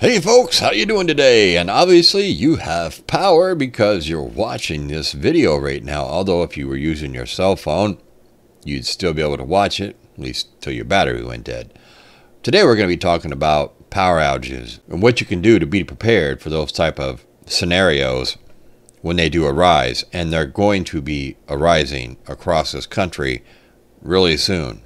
Hey folks, how you doing today? And obviously you have power because you're watching this video right now. Although if you were using your cell phone, you'd still be able to watch it, at least till your battery went dead. Today we're going to be talking about power outages and what you can do to be prepared for those type of scenarios when they do arise. And they're going to be arising across this country really soon.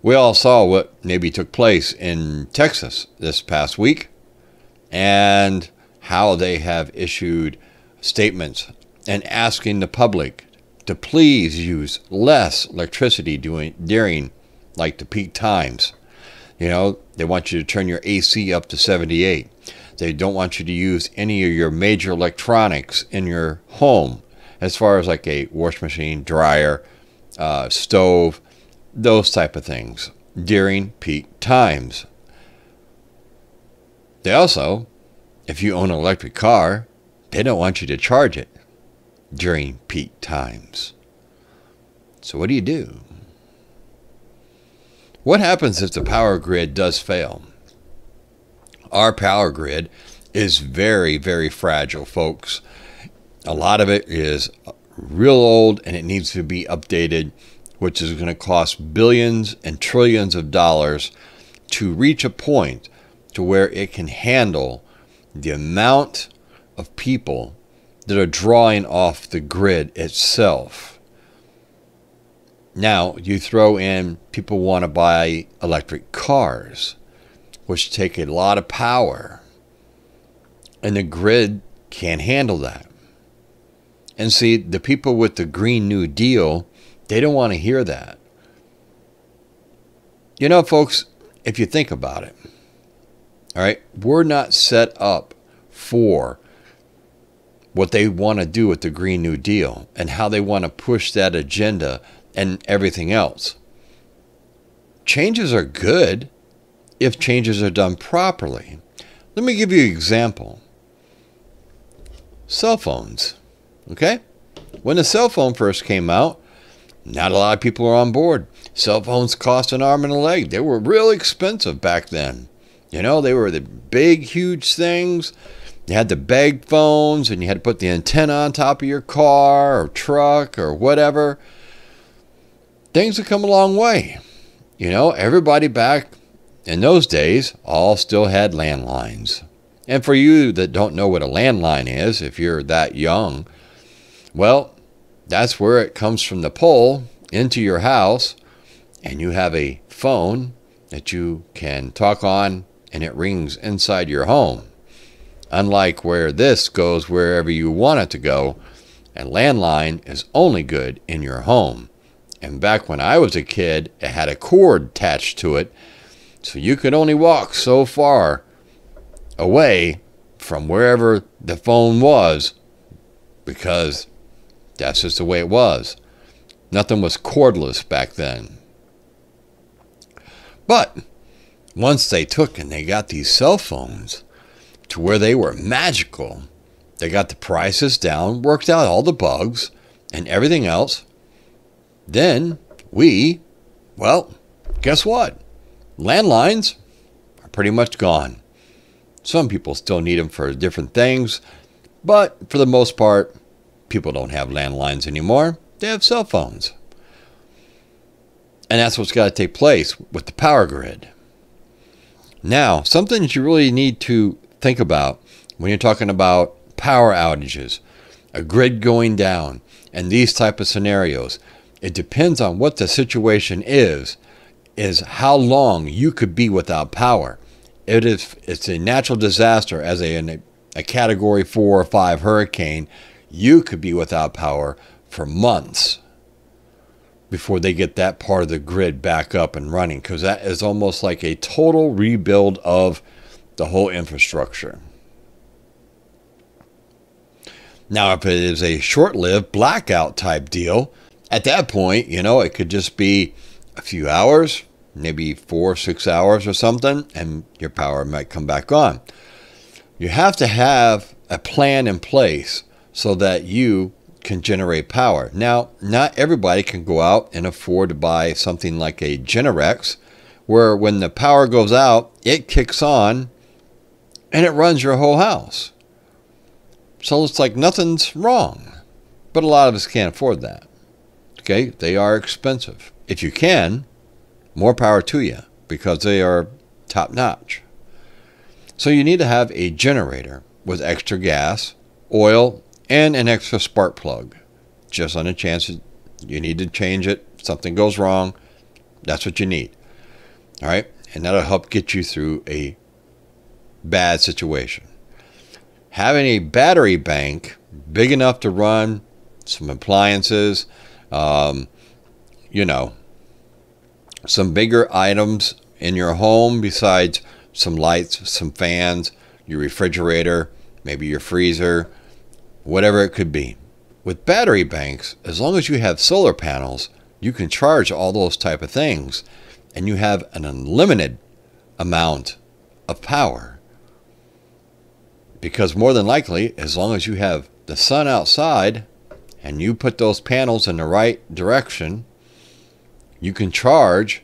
We all saw what maybe took place in Texas this past week and how they have issued statements and asking the public to please use less electricity during, during like the peak times. You know, they want you to turn your AC up to 78. They don't want you to use any of your major electronics in your home, as far as like a wash machine, dryer, uh, stove, those type of things during peak times. They also, if you own an electric car, they don't want you to charge it during peak times. So what do you do? What happens if the power grid does fail? Our power grid is very, very fragile, folks. A lot of it is real old and it needs to be updated which is going to cost billions and trillions of dollars to reach a point to where it can handle the amount of people that are drawing off the grid itself. Now, you throw in people want to buy electric cars, which take a lot of power, and the grid can't handle that. And see, the people with the Green New Deal they don't want to hear that. You know, folks, if you think about it, all right, we're not set up for what they want to do with the Green New Deal and how they want to push that agenda and everything else. Changes are good if changes are done properly. Let me give you an example. Cell phones. Okay? When the cell phone first came out, not a lot of people are on board. Cell phones cost an arm and a leg. They were real expensive back then. You know, they were the big, huge things. You had the bag phones, and you had to put the antenna on top of your car or truck or whatever. Things have come a long way. You know, everybody back in those days all still had landlines. And for you that don't know what a landline is, if you're that young, well, that's where it comes from the pole into your house, and you have a phone that you can talk on and it rings inside your home. Unlike where this goes wherever you want it to go, a landline is only good in your home. And back when I was a kid, it had a cord attached to it, so you could only walk so far away from wherever the phone was because that's just the way it was. Nothing was cordless back then. But once they took and they got these cell phones to where they were magical, they got the prices down, worked out all the bugs and everything else. Then we, well, guess what? Landlines are pretty much gone. Some people still need them for different things, but for the most part, People don't have landlines anymore, they have cell phones. And that's what's got to take place with the power grid. Now, something that you really need to think about when you're talking about power outages, a grid going down, and these type of scenarios, it depends on what the situation is, is how long you could be without power. It is it's a natural disaster as a, a category four or five hurricane you could be without power for months before they get that part of the grid back up and running because that is almost like a total rebuild of the whole infrastructure. Now, if it is a short lived blackout type deal, at that point, you know, it could just be a few hours, maybe four, or six hours or something, and your power might come back on. You have to have a plan in place so that you can generate power. Now, not everybody can go out and afford to buy something like a Generac, where when the power goes out, it kicks on and it runs your whole house. So it's like nothing's wrong. But a lot of us can't afford that. Okay, they are expensive. If you can, more power to you because they are top notch. So you need to have a generator with extra gas, oil, and an extra spark plug. Just on the chance you need to change it, something goes wrong, that's what you need. All right, and that'll help get you through a bad situation. Having a battery bank big enough to run some appliances, um, you know, some bigger items in your home besides some lights, some fans, your refrigerator, maybe your freezer, whatever it could be. With battery banks, as long as you have solar panels, you can charge all those type of things and you have an unlimited amount of power. Because more than likely, as long as you have the sun outside and you put those panels in the right direction, you can charge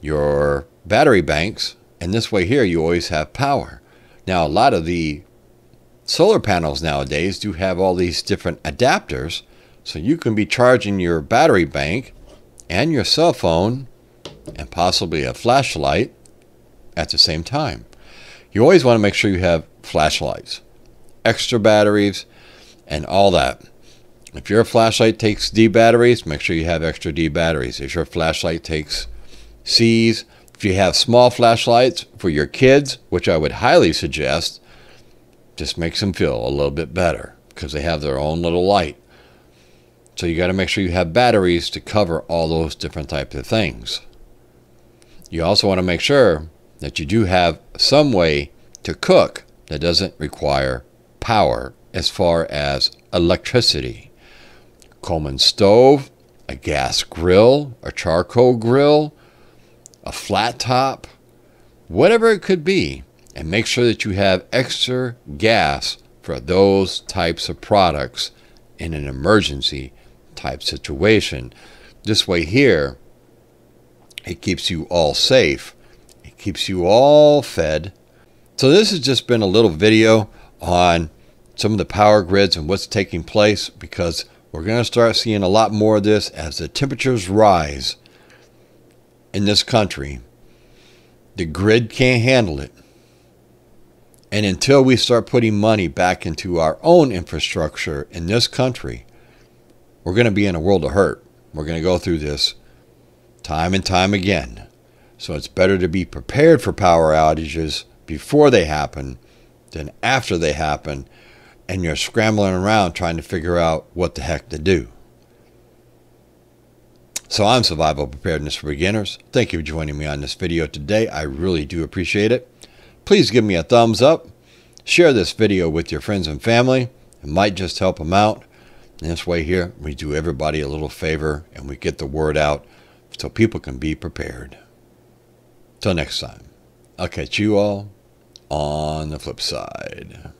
your battery banks and this way here you always have power. Now a lot of the solar panels nowadays do have all these different adapters so you can be charging your battery bank and your cell phone and possibly a flashlight at the same time. You always want to make sure you have flashlights, extra batteries, and all that. If your flashlight takes D batteries, make sure you have extra D batteries. If your flashlight takes C's, if you have small flashlights for your kids, which I would highly suggest, just makes them feel a little bit better because they have their own little light. So you got to make sure you have batteries to cover all those different types of things. You also want to make sure that you do have some way to cook that doesn't require power as far as electricity. Coleman stove, a gas grill, a charcoal grill, a flat top, whatever it could be, and make sure that you have extra gas for those types of products in an emergency type situation. This way, here, it keeps you all safe, it keeps you all fed. So, this has just been a little video on some of the power grids and what's taking place because we're going to start seeing a lot more of this as the temperatures rise in this country. The grid can't handle it. And until we start putting money back into our own infrastructure in this country, we're going to be in a world of hurt. We're going to go through this time and time again. So it's better to be prepared for power outages before they happen than after they happen and you're scrambling around trying to figure out what the heck to do. So I'm Survival Preparedness for Beginners. Thank you for joining me on this video today. I really do appreciate it. Please give me a thumbs up. Share this video with your friends and family. It might just help them out. In this way here, we do everybody a little favor and we get the word out so people can be prepared. Till next time, I'll catch you all on the flip side.